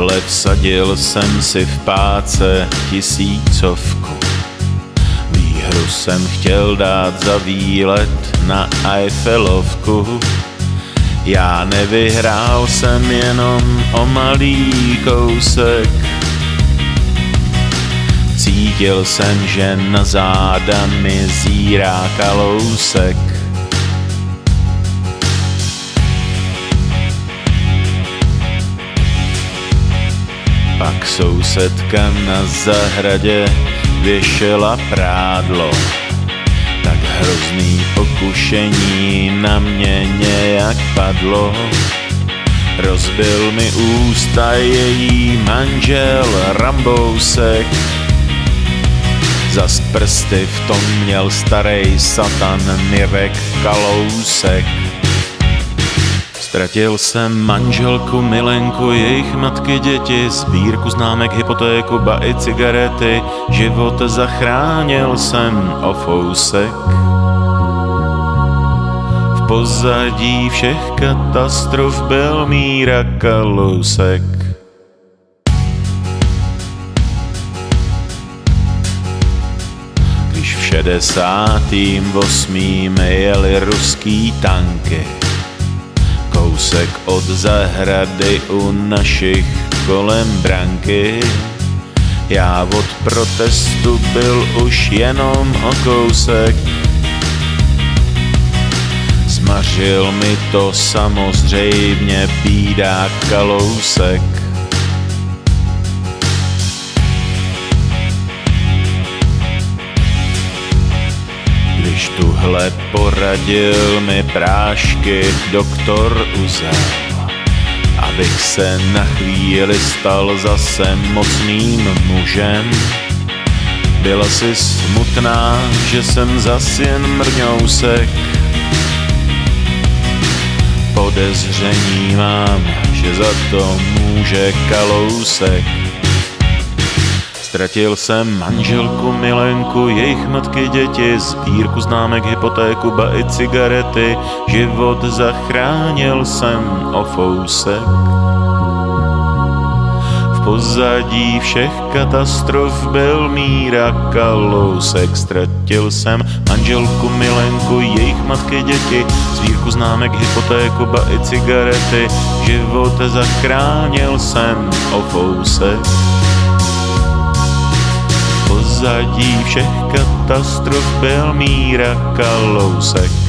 Takhle vsadil jsem si v páce tisícovku. Výhru jsem chtěl dát za výlet na Eiffelovku. Já nevyhrál jsem jenom o malý kousek. Cítil jsem, že na záda mi zírá kalousek. Sousedka na zahradě věšela prádlo. Tak hrozný pokušení na mě nějak padlo. Rozbil mi ústa její manžel Rambousek. Zas prsty v tom měl starej satan Mirek Kalousek. Ztratil jsem manželku, milenku, jejich matky, děti, sbírku známek, hypotéku, ba i cigarety. Život zachránil jsem o fousek. V pozadí všech katastrof byl Míra Kalousek. Když v šedesátým osmým jeli ruský tanky, kousek od zahrady u našich kolem branky. Já od protestu byl už jenom o kousek. Zmařil mi to samozřejmě bídák kalousek. Tuhle poradil mi prášky doktor uzel, abych se na chvíli stal zase mocným mužem. Byla si smutná, že jsem zas jen mrňousek. Podezření mám, že za to může kalousek. Ztratil jsem manželku, milenku, jejich matky, děti, sbírku známek, hypotéku, ba i cigarety. Život zachránil jsem o fousek. V pozadí všech katastrof byl Míra Kalousek. Ztratil jsem manželku, milenku, jejich matky, děti, sbírku známek, hypotéku, ba i cigarety. Život zachránil jsem o fousek pozadí všech katastrof byl Míra Kalousek.